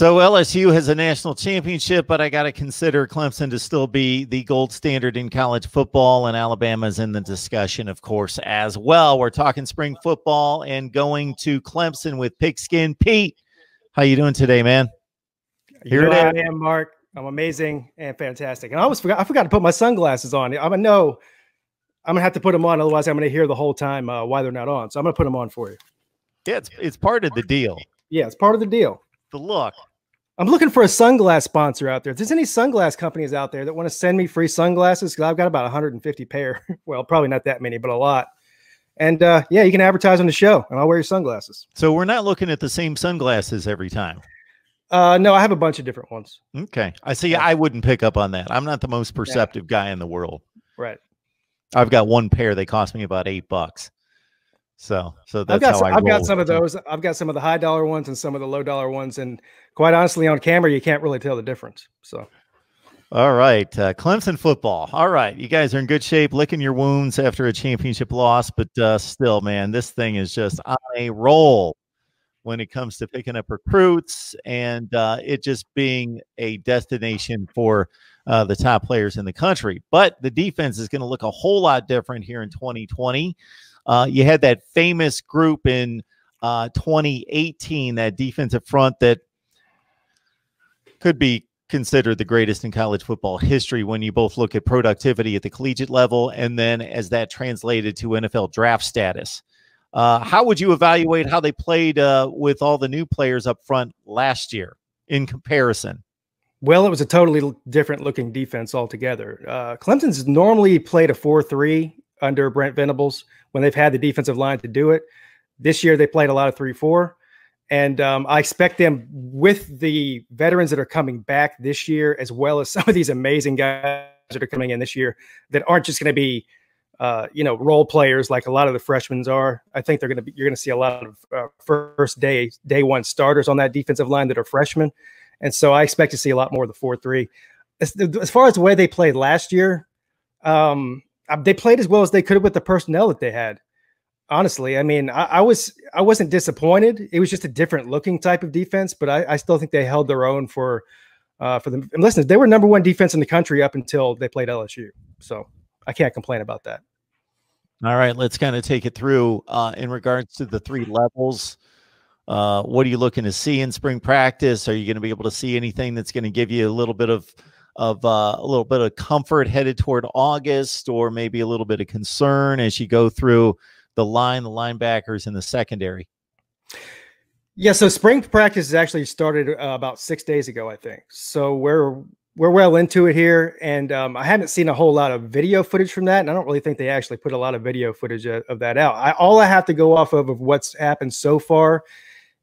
So LSU has a national championship, but I got to consider Clemson to still be the gold standard in college football, and Alabama's in the discussion, of course, as well. We're talking spring football and going to Clemson with Pigskin Pete. How you doing today, man? Here it is. I am, Mark. I'm amazing and fantastic. And I always forgot. I forgot to put my sunglasses on. I'm gonna know. I'm gonna have to put them on, otherwise I'm gonna hear the whole time uh, why they're not on. So I'm gonna put them on for you. Yeah, it's it's part of the deal. Yeah, it's part of the deal the look. I'm looking for a sunglass sponsor out there. If there's any sunglass companies out there that want to send me free sunglasses, because I've got about 150 pair. well, probably not that many, but a lot. And uh, yeah, you can advertise on the show, and I'll wear your sunglasses. So we're not looking at the same sunglasses every time. Uh, no, I have a bunch of different ones. Okay, I see. I wouldn't pick up on that. I'm not the most perceptive yeah. guy in the world. Right. I've got one pair. They cost me about eight bucks. So, so that's I've got how some, I I've got some of those. I've got some of the high dollar ones and some of the low dollar ones, and quite honestly, on camera, you can't really tell the difference. So, all right, uh, Clemson football. All right, you guys are in good shape, licking your wounds after a championship loss, but uh, still, man, this thing is just on a roll when it comes to picking up recruits and uh, it just being a destination for uh, the top players in the country. But the defense is going to look a whole lot different here in 2020. Uh, you had that famous group in uh, 2018, that defensive front that could be considered the greatest in college football history when you both look at productivity at the collegiate level and then as that translated to NFL draft status. Uh, how would you evaluate how they played uh, with all the new players up front last year in comparison? Well, it was a totally different looking defense altogether. Uh, Clemson's normally played a 4 3 under Brent Venables when they've had the defensive line to do it. This year they played a lot of three four, and um, I expect them with the veterans that are coming back this year, as well as some of these amazing guys that are coming in this year that aren't just going to be. Uh, you know, role players like a lot of the freshmen are. I think they're going to be. You're going to see a lot of uh, first day, day one starters on that defensive line that are freshmen, and so I expect to see a lot more of the four three. As, as far as the way they played last year, um, they played as well as they could with the personnel that they had. Honestly, I mean, I, I, was I wasn't disappointed. It was just a different looking type of defense, but I, I still think they held their own for uh, for them. And listen, they were number one defense in the country up until they played LSU, so I can't complain about that. All right, let's kind of take it through uh, in regards to the three levels. Uh, what are you looking to see in spring practice? Are you going to be able to see anything that's going to give you a little bit of of uh, a little bit of comfort headed toward August, or maybe a little bit of concern as you go through the line, the linebackers, and the secondary? Yeah, so spring practice has actually started uh, about six days ago, I think. So we're we're well into it here, and um, I haven't seen a whole lot of video footage from that, and I don't really think they actually put a lot of video footage of, of that out. I, all I have to go off of of what's happened so far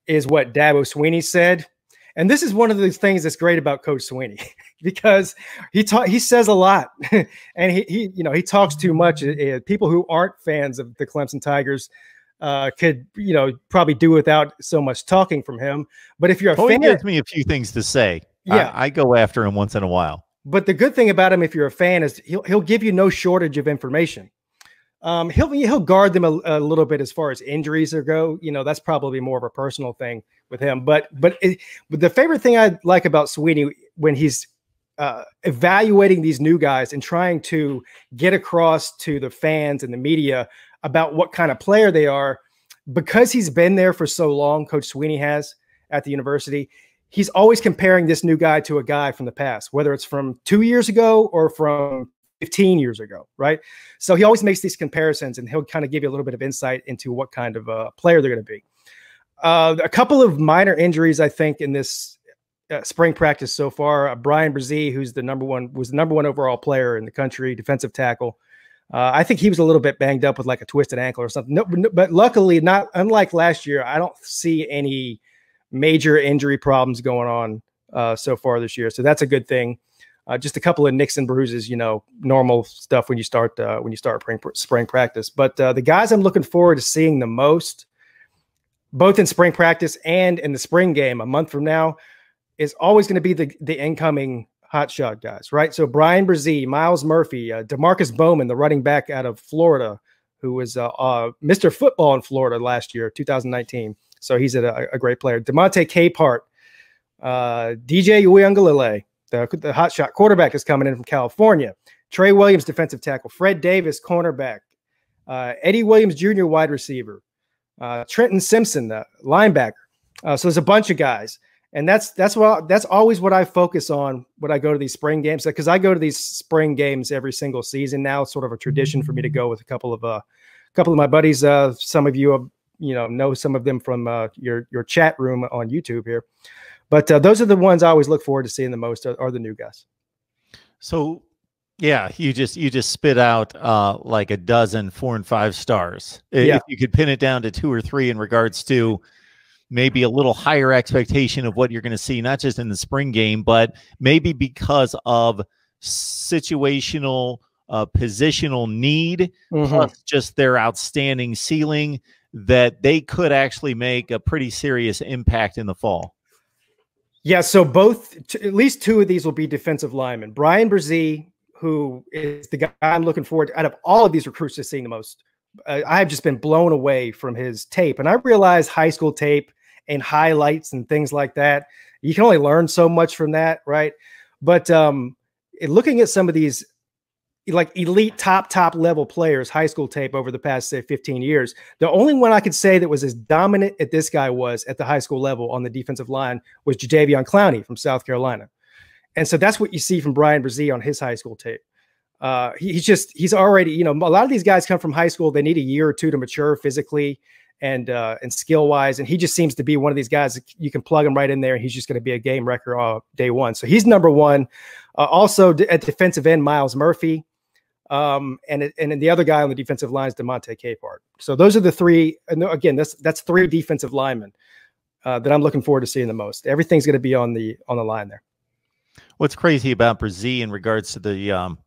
is what Dabo Swinney said and this is one of the things that's great about Coach Swinney because he ta- he says a lot, and he, he you know he talks too much. Uh, people who aren't fans of the Clemson Tigers uh, could you know probably do without so much talking from him. But if you're a well, fan, he gives me a few things to say. Yeah, I, I go after him once in a while. But the good thing about him, if you're a fan, is he'll he'll give you no shortage of information. Um, he'll he'll guard them a, a, little bit as far as injuries are go. You know, that's probably more of a personal thing with him. But but, it, but the favorite thing I like about Swinney when he's uh, evaluating these new guys and trying to get across to the fans and the media about what kind of player they are, because he's been there for so long. Coach Swinney has at the university. He's always comparing this new guy to a guy from the past, whether it's from two years ago or from 15 years ago, right? So he always makes these comparisons and he'll kind of give you a little bit of insight into what kind of uh, player they're going to be. Uh, a couple of minor injuries, I think, in this uh, spring practice so far. Uh, Bryan Bresee, who's the number one, was the number one overall player in the country, defensive tackle. Uh, I think he was a little bit banged up with like a twisted ankle or something. No, but luckily, not unlike last year, I don't see any major injury problems going on uh, so far this year. So that's a good thing. Uh, just a couple of nicks and bruises, you know, normal stuff when you start uh, when you start spring, spring practice. But uh, the guys I'm looking forward to seeing the most, both in spring practice and in the spring game a month from now, is always going to be the the incoming hotshot guys, right? So Brian Bresee, Myles Murphy, uh, Demarkcus Bowman, the running back out of Florida, who was uh, uh, Mr. Football in Florida last year, 2019. So he's a, a great player. Demonte Capehart DJ Uiagalelei, the, the hot shot quarterback, is coming in from California. Trey Williams, defensive tackle. Fred Davis, cornerback. Uh, Eddie Williams Jr., wide receiver. Uh, Trenton Simpson, the linebacker. Uh, so there's a bunch of guys, and that's that's what that's always what I focus on when I go to these spring games because I go to these spring games every single season now. It's sort of a tradition for me to go with a couple of uh, a couple of my buddies. Uh, some of you have, you know know some of them from uh, your your chat room on YouTube here, but uh, those are the ones I always look forward to seeing the most are, are the new guys. So yeah, you just you just spit out uh, like a dozen four and five stars. Yeah. If you could pin it down to two or three in regards to maybe a little higher expectation of what you're going to see, not just in the spring game, but maybe because of situational, uh, positional need, mm-hmm. plus just their outstanding ceiling, that they could actually make a pretty serious impact in the fall. Yeah, so both, at least two of these will be defensive linemen. Brian Bresee who is the guy I'm looking forward to out of all of these recruits to seeing the most. Uh, I've just been blown away from his tape. And I realize high school tape and highlights and things like that, you can only learn so much from that, right? But um, looking at some of these like elite top top level players high school tape over the past say 15 years the only one i could say that was as dominant as this guy was at the high school level on the defensive line was Jadeveon Clowney from south carolina and so that's what you see from brian Bresee on his high school tape. Uh, he, he's just he's already you know a lot of these guys come from high school. They need a year or two to mature physically and uh, and skill wise. And he just seems to be one of these guys you can plug him right in there, and he's just going to be a game wrecker all day one. So he's number one. Uh, also at defensive end, Myles Murphy, um, and and then the other guy on the defensive line is Demonte Capehart. So those are the three. And again, that's that's three defensive linemen uh, that I'm looking forward to seeing the most. Everything's going to be on the on the line there. What's crazy about Bresee in regards to the um,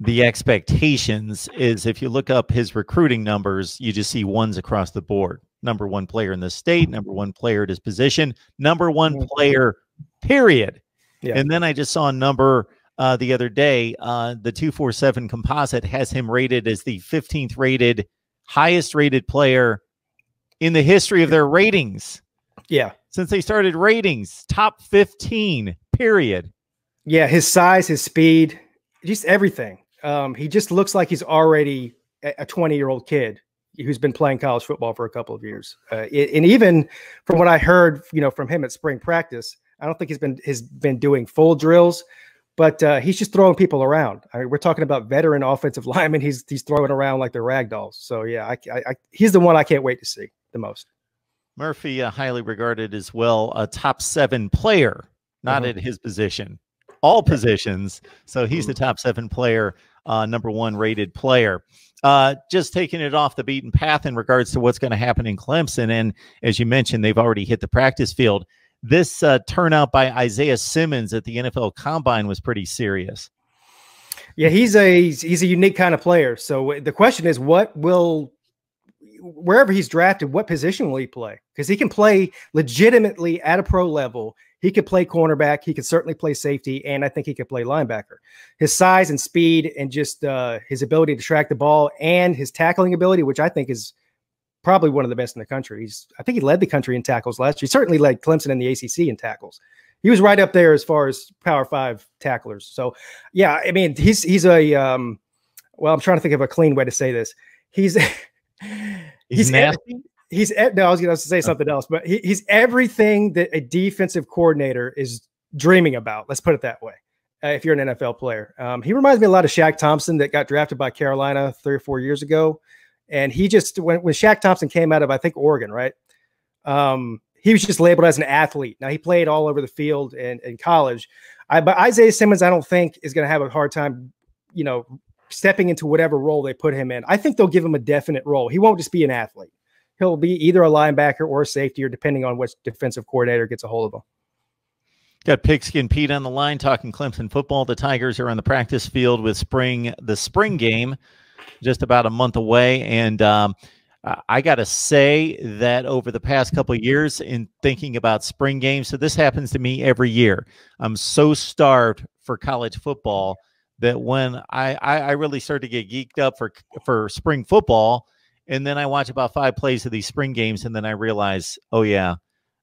the expectations is if you look up his recruiting numbers, you just see ones across the board. Number one player in the state, number one player at his position, number one mm-hmm. player, period. Yeah. And then I just saw a number uh, the other day. Uh, the 247 composite has him rated as the 15th rated, highest rated player in the history of their ratings. Yeah. Since they started ratings, top 15, period. Yeah, his size, his speed, just everything. Um, he just looks like he's already a 20 year old kid who's been playing college football for a couple of years. Uh, it, and even from what I heard, you know, from him at spring practice, I don't think he's been has been doing full drills, but uh, he's just throwing people around. I mean, we're talking about veteran offensive linemen. He's he's throwing around like they're rag dolls. So yeah, I, I, I, he's the one I can't wait to see the most. Murphy, uh, highly regarded as well, a top seven player, not mm-hmm. at his position, all positions. So he's the mm-hmm. top seven player, uh, number one rated player. Uh, just taking it off the beaten path in regards to what's going to happen in Clemson. And as you mentioned, they've already hit the practice field. This uh, turnout by Isaiah Simmons at the NFL Combine was pretty serious. Yeah, he's a he's a unique kind of player. So the question is, what will wherever he's drafted, what position will he play? Because he can play legitimately at a pro level. He could play cornerback. He could certainly play safety, and I think he could play linebacker. His size and speed, and just uh, his ability to track the ball, and his tackling ability, which I think is probably one of the best in the country. He's, I think he led the country in tackles last year. He certainly led Clemson in the ACC in tackles. He was right up there as far as Power Five tacklers. So, yeah, I mean, he's he's a um, well, I'm trying to think of a clean way to say this. He's He's, he's nasty. he's no, I was going to say something else, but he, he's everything that a defensive coordinator is dreaming about. Let's put it that way. Uh, if you're an NFL player, um, he reminds me a lot of Shaq Thompson that got drafted by Carolina three or four years ago, and he just when when Shaq Thompson came out of I think Oregon, right? Um, he was just labeled as an athlete. Now he played all over the field and in college. I, but Isaiah Simmons, I don't think is going to have a hard time, you know, stepping into whatever role they put him in. I think they'll give him a definite role. He won't just be an athlete. He'll be either a linebacker or a safety, or depending on which defensive coordinator gets a hold of him. Got Pigskin Pete on the line talking Clemson football. The Tigers are on the practice field with spring the spring game, just about a month away, and um, I got to say that over the past couple of years, in thinking about spring games, so this happens to me every year. I'm so starved for college football that when I, I, I really start to get geeked up for for spring football, and then I watch about five plays of these spring games, and then I realize, oh yeah,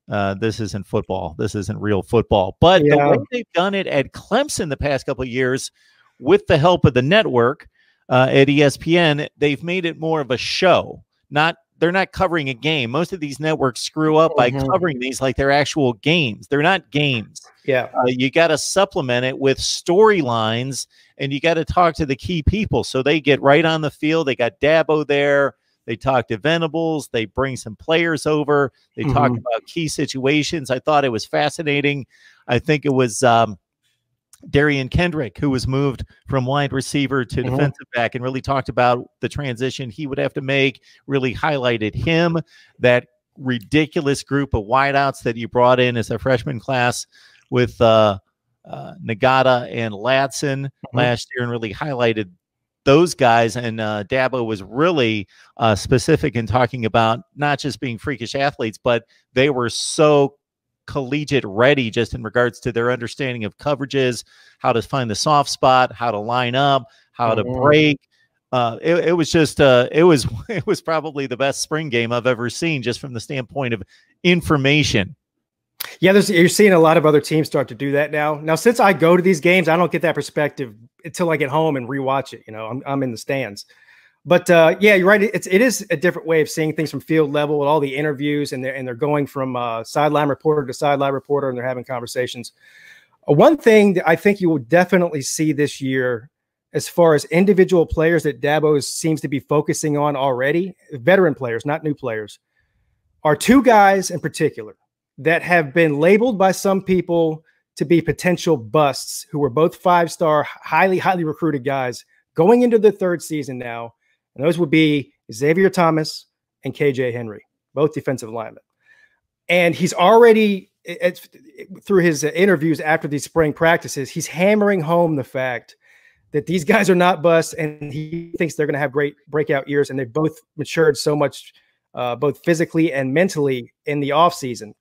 uh, this isn't football. This isn't real football. But yeah. the way they've done it at Clemson the past couple of years, with the help of the network uh, at ESPN, they've made it more of a show. Not they're not covering a game. Most of these networks screw up by mm-hmm. covering these like they're actual games. They're not games. Yeah, uh, you got to supplement it with storylines, and you got to talk to the key people so they get right on the field. They got Dabo there. They talk to Venables. They bring some players over. They mm-hmm. talk about key situations. I thought it was fascinating. I think it was um, Derion Kendrick, who was moved from wide receiver to mm-hmm. defensive back and really talked about the transition he would have to make, really highlighted him, that ridiculous group of wideouts that you brought in as a freshman class with uh, uh, Ngata and Ladson mm-hmm. last year and really highlighted those guys. And uh, Dabo was really uh, specific in talking about not just being freakish athletes, but they were so collegiate ready just in regards to their understanding of coverages, how to find the soft spot, how to line up, how to mm-hmm. break. Uh, it, it, was just uh, it was it was probably the best spring game I've ever seen, just from the standpoint of information. Yeah, there's you're seeing a lot of other teams start to do that now. Now, since I go to these games, I don't get that perspective until I get home and rewatch it. You know, I'm I'm in the stands. But uh, yeah, you're right. It's it is a different way of seeing things from field level with all the interviews, and they're and they're going from uh, sideline reporter to sideline reporter, and they're having conversations. Uh, one thing that I think you will definitely see this year, as far as individual players that Dabo seems to be focusing on already, veteran players, not new players, are two guys in particular that have been labeled by some people to be potential busts who were both five star, highly, highly recruited guys going into the third season now. And those would be Xavier Thomas and KJ Henry, both defensive linemen. And he's already, through his interviews after these spring practices, he's hammering home the fact that these guys are not busts and he thinks they're going to have great breakout years. And they've both matured so much, uh, both physically and mentally in the offseason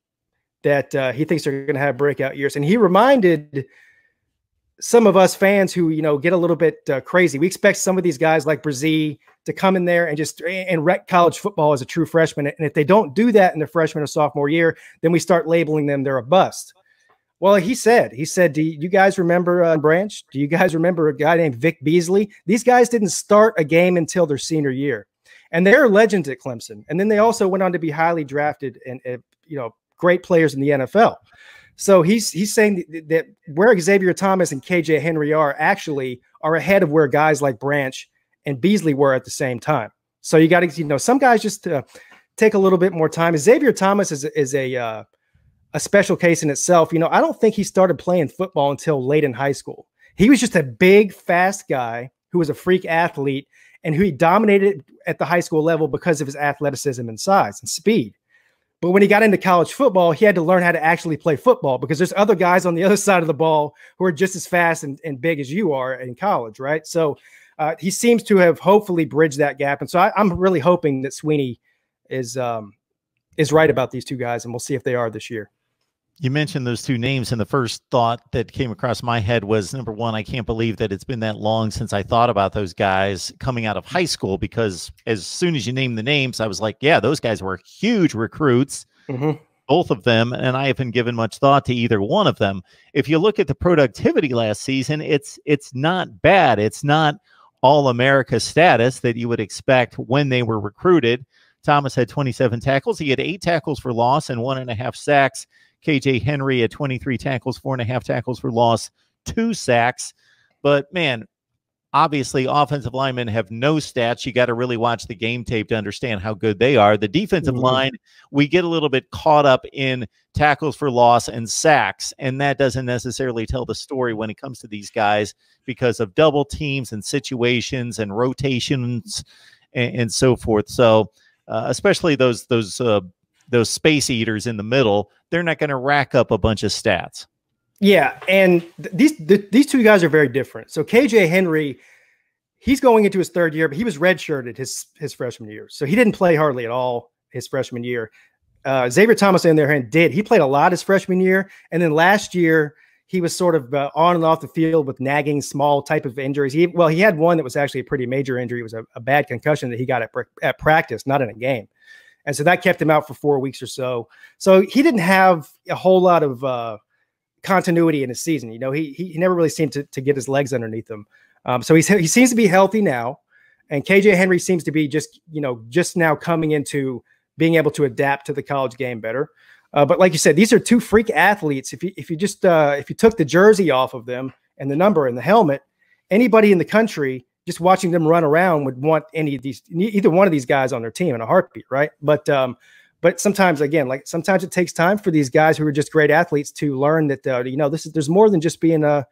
that uh, he thinks they're going to have breakout years. And he reminded some of us fans who you know get a little bit uh, crazy. We expect some of these guys like Bresee to come in there and just and wreck college football as a true freshman. And if they don't do that in their freshman or sophomore year, then we start labeling them they're a bust. Well, he said, he said, do you guys remember uh, Branch? Do you guys remember a guy named Vic Beasley? These guys didn't start a game until their senior year, and they're legends at Clemson. And then they also went on to be highly drafted and, and you know great players in the NFL. So he's he's saying that, where Xavier Thomas and KJ Henry are actually are ahead of where guys like Branch and Beasley were at the same time. So you got to you know some guys just uh, take a little bit more time. Xavier Thomas is is a uh, a special case in itself. You know, I don't think he started playing football until late in high school. He was just a big, fast guy who was a freak athlete and who he dominated at the high school level because of his athleticism and size and speed. But when he got into college football, he had to learn how to actually play football because there's other guys on the other side of the ball who are just as fast and, and big as you are in college, right? So uh, he seems to have hopefully bridged that gap. And so I, am really hoping that Swinney is um, is right about these two guys, and we'll see if they are this year. You mentioned those two names, and the first thought that came across my head was number one, I can't believe that it's been that long since I thought about those guys coming out of high school because as soon as you name the names, I was like, yeah, those guys were huge recruits, mm-hmm. both of them, and I haven't given much thought to either one of them. If you look at the productivity last season, it's it's not bad. It's not all America status that you would expect when they were recruited. Thomas had 27 tackles. He had eight tackles for loss and one and a half sacks. KJ Henry at 23 tackles, four and a half tackles for loss, two sacks. But man, obviously, offensive linemen have no stats. You got to really watch the game tape to understand how good they are. The defensive mm-hmm. line, we get a little bit caught up in tackles for loss and sacks, and that doesn't necessarily tell the story when it comes to these guys because of double teams and situations and rotations and, and so forth. So, uh, especially those those uh, those space eaters in the middle, they're not going to rack up a bunch of stats. Yeah, and th- these th- these two guys are very different. So KJ Henry, he's going into his third year, but he was redshirted his his freshman year, so he didn't play hardly at all his freshman year. Uh, Xavier Thomas, on the other hand, did he played a lot his freshman year, and then last year he was sort of uh, on and off the field with nagging small type of injuries. He well, he had one that was actually a pretty major injury. It was a, a bad concussion that he got at at practice, not in a game and so that kept him out for four weeks or so. So he didn't have a whole lot of uh, continuity in his season. You know, he he never really seemed to, to get his legs underneath him. Um, so he's he seems to be healthy now, and KJ Henry seems to be just you know just now coming into being able to adapt to the college game better. Uh, but like you said, these are two freak athletes. If you if you just uh, if you took the jersey off of them and the number and the helmet, anybody in the country just watching them run around would want any of these either one of these guys on their team in a heartbeat, right? But um, but sometimes again, like sometimes it takes time for these guys who are just great athletes to learn that uh, you know this is there's more than just being a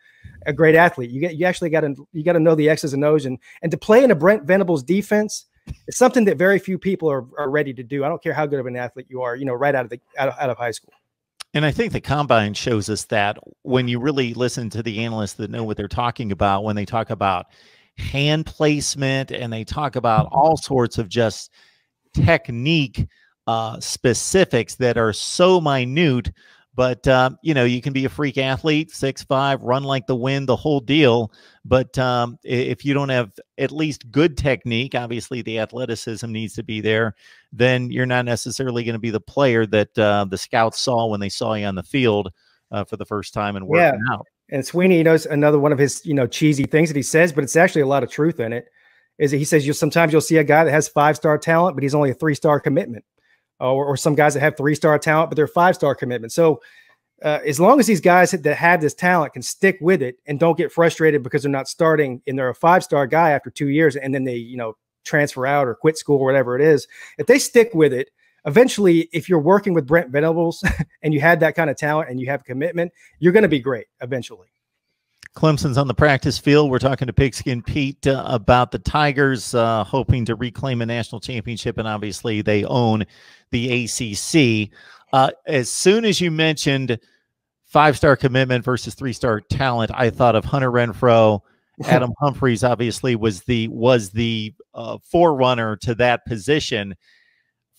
a great athlete. You get you actually got to you got to know the X's and O's and and to play in a Brent Venables defense. It's something that very few people are, are ready to do. I don't care how good of an athlete you are, you know, right out of the out of, out of high school. And I think the combine shows us that when you really listen to the analysts that know what they're talking about, when they talk about hand placement and they talk about all sorts of just technique uh, specifics that are so minute. But um, you know, you can be a freak athlete, six five, run like the wind, the whole deal. But um, if you don't have at least good technique, obviously the athleticism needs to be there. Then you're not necessarily going to be the player that uh, the scouts saw when they saw you on the field uh, for the first time and working yeah. out. And Swinney, you know, another one of his, you know, cheesy things that he says, but it's actually a lot of truth in it. Is that he says you sometimes you'll see a guy that has five star talent, but he's only a three star commitment, or, or some guys that have three star talent, but they're five star commitment. So uh, as long as these guys that have this talent can stick with it and don't get frustrated because they're not starting and they're a five star guy after two years and then they, you know, transfer out or quit school or whatever it is, if they stick with it eventually, if you're working with Brent Venables and you had that kind of talent and you have commitment, you're going to be great eventually. Clemson's on the practice field. We're talking to Pigskin Pete uh, about the Tigers uh, hoping to reclaim a national championship, and obviously they own the ACC. Uh, as soon as you mentioned five star commitment versus three star talent, I thought of Hunter Renfrow. Adam Humphries obviously was the was the uh, forerunner to that position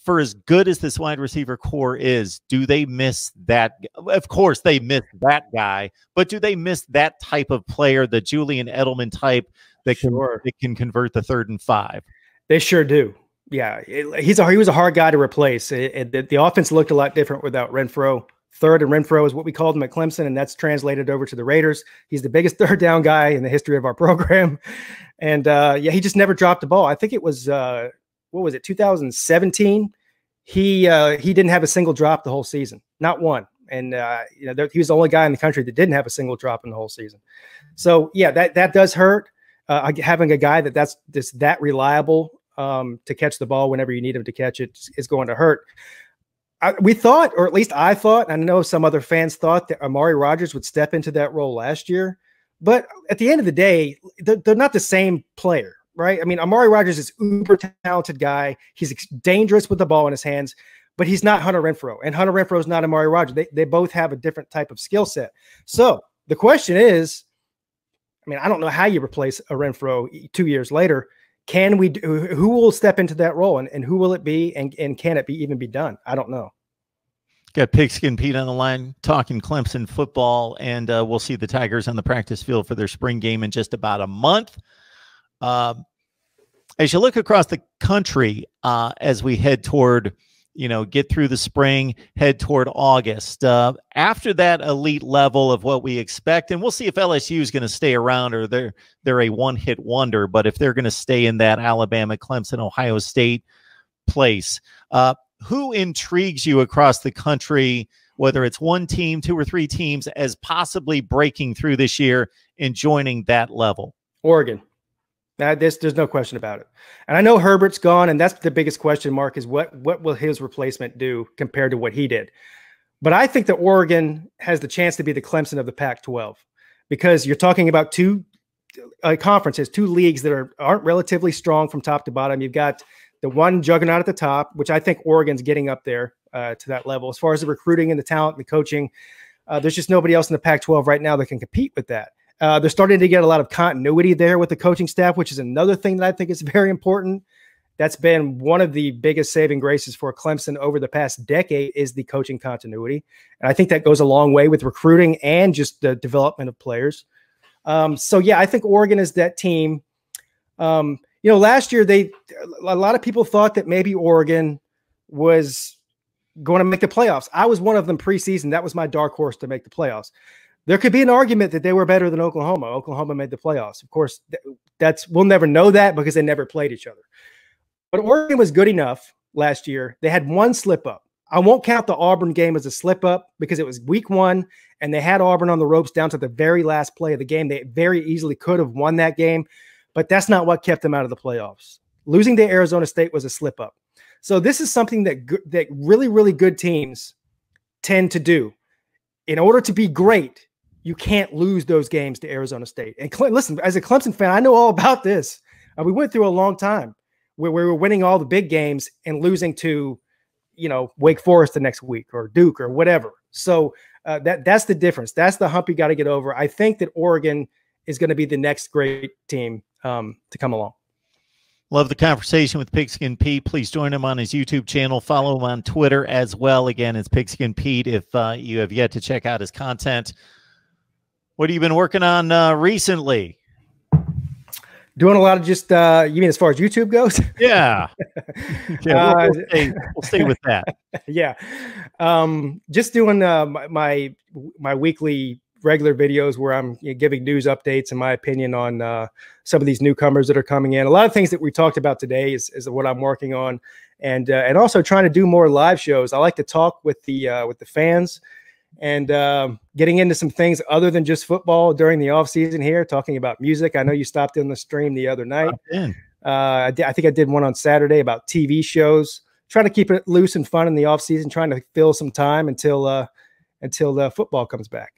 for as good as this wide receiver corps is, do they miss that? Of course, they miss that guy, but do they miss that type of player, the Julian Edelman type that can sure. that can convert the third and five? They sure do. Yeah, it, he's a he was a hard guy to replace. It, it, the, offense looked a lot different without Renfrow. Third and Renfrow is what we called him at Clemson, and that's translated over to the Raiders. He's the biggest third down guy in the history of our program, and uh, yeah, he just never dropped the ball. I think it was uh, what was it 2017 he uh, he didn't have a single drop the whole season not one. And uh, you know there, he was the only guy in the country that didn't have a single drop in the whole season. So yeah that that does hurt uh, having a guy that that's just that reliable um, to catch the ball whenever you need him to catch it is going to hurt. I, we thought or at least i thought i know some other fans thought that Amari Rodgers would step into that role last year but at the end of the day they're, they're not the same player right? I mean, Amari Rodgers is uber talented guy. He's dangerous with the ball in his hands, but he's not Hunter Renfrow, and Hunter Renfrow is not Amari Rodgers. They they both have a different type of skill set. So the question is, I mean, I don't know how you replace a Renfrow two years later. Can we? Do, who will step into that role, and, and who will it be, and and can it be even be done? I don't know. Got Pigskin Pete on the line talking Clemson football, and uh, we'll see the Tigers on the practice field for their spring game in just about a month. Um, as you look across the country, uh, as we head toward, you know, get through the spring, head toward August, uh, after that elite level of what we expect, and we'll see if LSU is going to stay around or they're they're a one hit wonder. But if they're going to stay in that Alabama, Clemson, Ohio State place, uh, who intrigues you across the country? Whether it's one team, two or three teams, as possibly breaking through this year and joining that level. Oregon. That this there's no question about it. And I know Herbert's gone, and that's the biggest question mark is what what will his replacement do compared to what he did. But I think that Oregon has the chance to be the Clemson of the Pac-12 because you're talking about two uh, conferences, two leagues that are aren't relatively strong from top to bottom. You've got the one juggernaut at the top, which I think Oregon's getting up there uh, to that level as far as the recruiting and the talent and the coaching. Uh, there's just nobody else in the Pac-12 right now that can compete with that. Uh, they're starting to get a lot of continuity there with the coaching staff, which is another thing that I think is very important. That's been one of the biggest saving graces for Clemson over the past decade is the coaching continuity, and I think that goes a long way with recruiting and just the development of players. Um, so yeah, I think Oregon is that team. Um, you know, last year they a lot of people thought that maybe Oregon was going to make the playoffs. I was one of them preseason. That was my dark horse to make the playoffs. There could be an argument that they were better than Oklahoma. Oklahoma made the playoffs. Of course, that's we'll never know that because they never played each other. But Oregon was good enough last year. They had one slip up. I won't count the Auburn game as a slip up because it was week one and they had Auburn on the ropes down to the very last play of the game. They very easily could have won that game, but that's not what kept them out of the playoffs. Losing to Arizona State was a slip up. So this is something that that really really good teams tend to do. In order to be great, you can't lose those games to Arizona State. And Cle listen, as a Clemson fan, I know all about this. Uh, we went through a long time where we were winning all the big games and losing to, you know, Wake Forest the next week or Duke or whatever. So uh, that that's the difference. That's the hump you got to get over. I think that Oregon is going to be the next great team um, to come along. Love the conversation with Pigskin Pete. Please join him on his YouTube channel. Follow him on Twitter as well. Again, it's Pigskin Pete. If uh, you have yet to check out his content, what have you been working on uh, recently? Doing a lot of just, uh, you mean as far as YouTube goes? Yeah. yeah we'll, we'll, uh, stay, we'll, stay, with that. yeah. Um, just doing uh, my, my, my weekly regular videos where I'm you know, giving news updates and my opinion on uh, some of these newcomers that are coming in. A lot of things that we talked about today is, is what I'm working on, and uh, and also trying to do more live shows. I like to talk with the uh, with the fans and um, getting into some things other than just football during the off season here. Talking about music. I know you stopped in the stream the other night. Uh, I, I think I did one on Saturday about TV shows. Trying to keep it loose and fun in the off season. Trying to fill some time until uh, until the football comes back.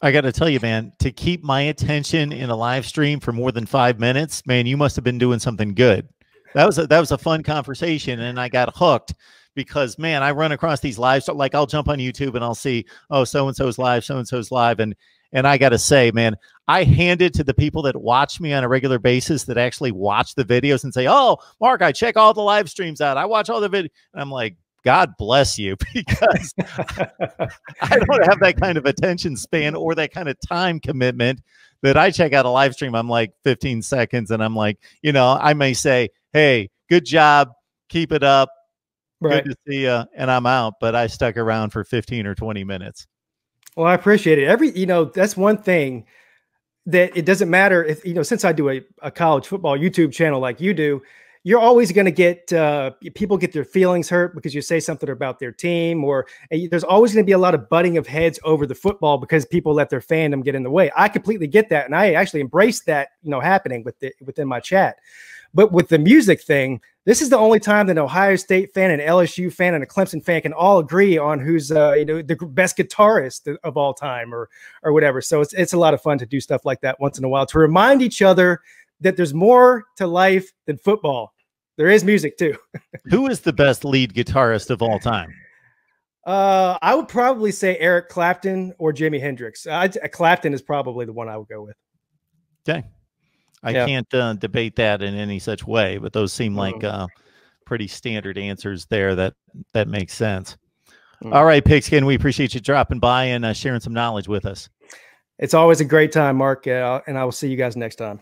I got to tell you, man, to keep my attention in a live stream for more than five minutes, man, you must have been doing something good. That was a, that was a fun conversation, and I got hooked because man, I run across these live. So like, I'll jump on YouTube and I'll see, oh, so and so's live, so and so's live, and and I got to say, man, I hand it to the people that watch me on a regular basis that actually watch the videos and say, oh, Mark, I check all the live streams out. I watch all the videos. And I'm like, God bless you because I don't have that kind of attention span or that kind of time commitment that I check out a live stream. I'm like 15 seconds and I'm like, you know, I may say, Hey, good job. Keep it up. Right. Good to see you. And I'm out, but I stuck around for 15 or 20 minutes. Well, I appreciate it. Every, you know, that's one thing that it doesn't matter if, you know, since I do a, a college football YouTube channel like you do, you're always going to get uh, people get their feelings hurt because you say something about their team, or there's always going to be a lot of butting of heads over the football because people let their fandom get in the way. I completely get that, and I actually embrace that, you know, happening with the, within my chat. But with the music thing, this is the only time that an Ohio State fan, an LSU fan, and a Clemson fan can all agree on who's uh, you know the best guitarist of all time, or or whatever. So it's it's a lot of fun to do stuff like that once in a while to remind each other that there's more to life than football. There is music too. Who is the best lead guitarist of all time? Uh, I would probably say Eric Clapton or Jimi Hendrix. Uh, Clapton is probably the one I would go with. Okay, I yeah. can't uh, debate that in any such way, but those seem like uh, pretty standard answers there. That that makes sense. Mm. All right, Pigskin, we appreciate you dropping by and uh, sharing some knowledge with us. It's always a great time, Mark, uh, and I will see you guys next time.